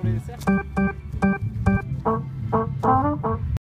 pour les desserts